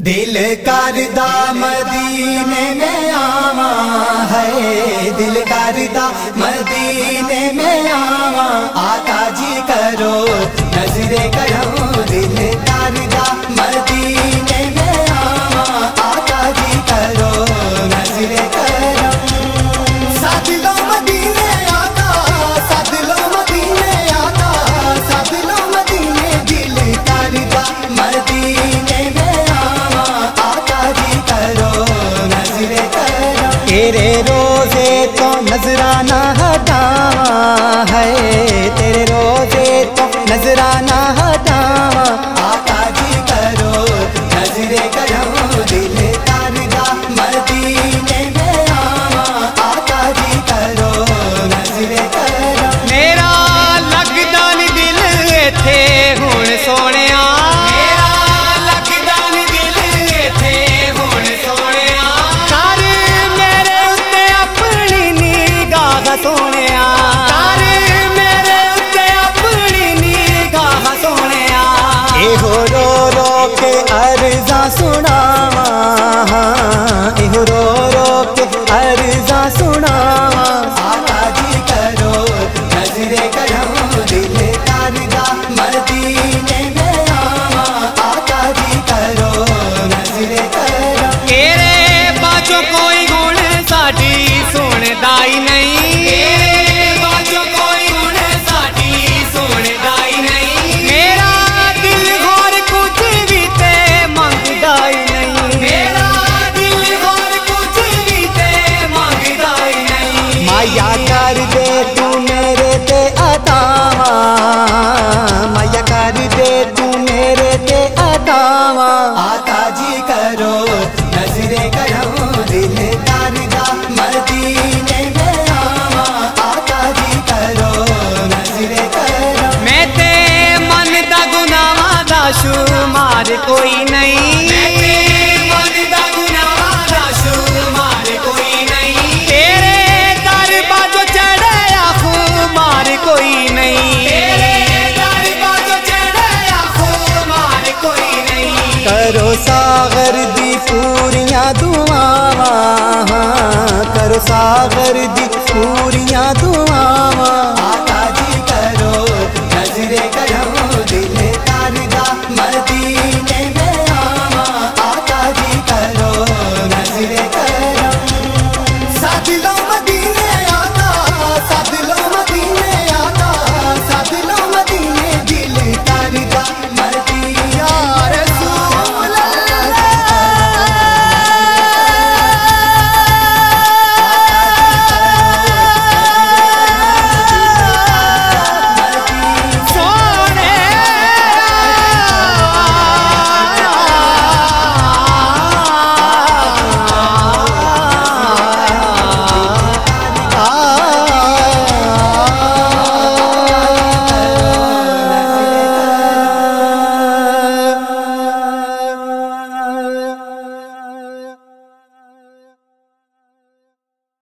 दिल करदा मदीने में आवा है। दिल करदा मदीने में आवा। आका जी करो, नजरे करो तेरे रोज़े तो नजराना हटा है। तेरे रोज़े तो नजराना shadow पूरिया दुआवा, करो सागर दी पूरिया दुआवा। आका जी करो, नजरे करो, दिल तारदा मरती